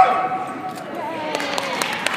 Go!